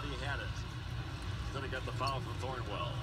thought he had it. Then he got the foul from Thornwell.